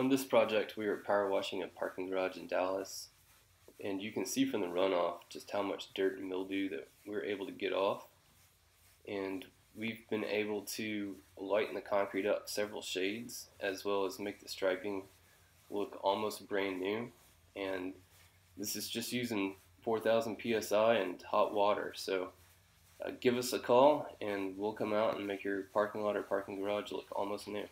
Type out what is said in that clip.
On this project, we were power washing a parking garage in Dallas, and you can see from the runoff just how much dirt and mildew that we are able to get off. And we've been able to lighten the concrete up several shades, as well as make the striping look almost brand new. And this is just using 4,000 psi and hot water. So uh, give us a call, and we'll come out and make your parking lot or parking garage look almost new.